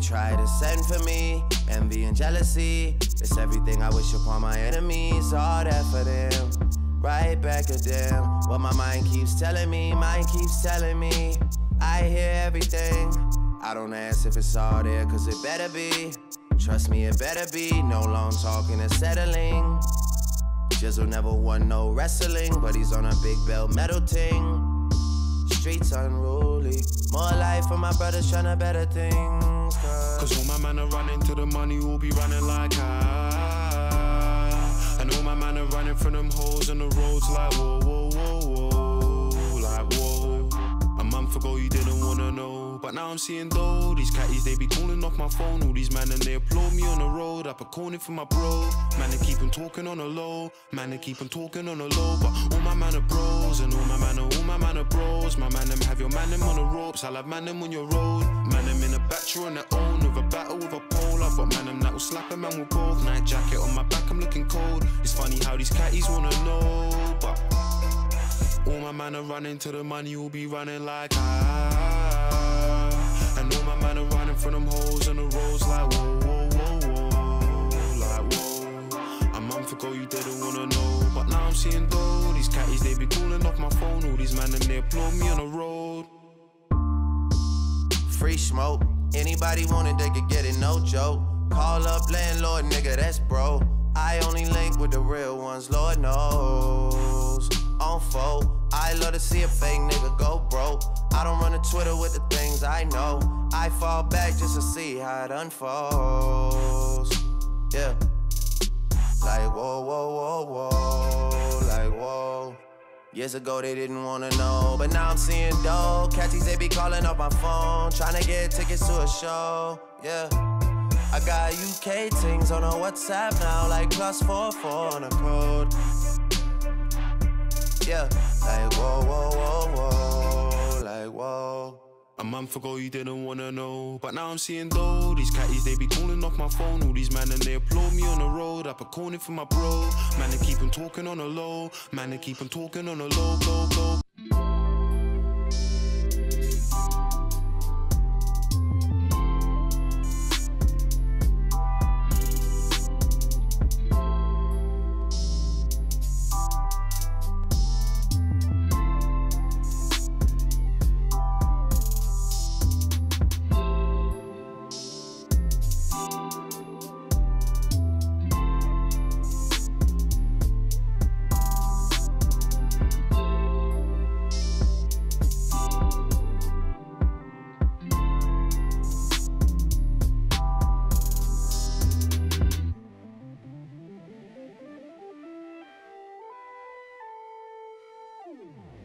Try to send for me, envy and jealousy. It's everything I wish upon my enemies, all that for them. Right back at them. What my mind keeps telling me, mind keeps telling me. I hear everything. I don't ask if it's all there, cause it better be. Trust me, it better be. No long talking and settling. Jizzle never won no wrestling, but he's on a big belt metal ting. Streets unruly. More life for my brothers trying to better things. Cause all my men are running to the money, will be running like I. And all my men are running from them holes in the roads like whoa, whoa, whoa, whoa. Like whoa. A month ago you didn't wanna know. But now I'm seeing though, these catties they be calling off my phone. All these men and they applaud me on the road. Up a corner for my bro. Man, they keep on talking on the low. Man, they keep on talking on the low. But all my man are bros. And all my man are, all my man are bros. My man them have your man them on the ropes. I'll have man them on your road. Man them in a battery on their own. With a battle with a pole. I've got man them that will slap a man with both. Night jacket on my back, I'm looking cold. It's funny how these catties wanna know. But all my man are running to the money, will be running like I. from them holes on the roads like whoa, whoa, whoa, whoa, like whoa. A month ago you didn't wanna know, but now I'm seeing though these catties they be calling off my phone. All these man and they applaud me on the road. Free smoke. Anybody wanted they could get it, no joke. Call up landlord, nigga, that's bro. I only link with the real ones, Lord knows. On foe, I love to see a fake nigga go broke. Twitter with the things I know. I fall back just to see how it unfolds. Yeah. Like whoa, whoa, whoa, whoa. Like whoa. Years ago they didn't wanna know, but now I'm seeing dope. Catchies they be calling up my phone, trying to get tickets to a show. Yeah. I got UK things on a WhatsApp now, like plus four four on a code. Yeah, like whoa, whoa, whoa, whoa. A month ago you didn't wanna know, but now I'm seeing though these catties they be calling off my phone. All these man and they applaud me on the road. Up a corner for my bro. Man they keep on talking on the low. Man they keep on talking on the low, low, low. Ooh.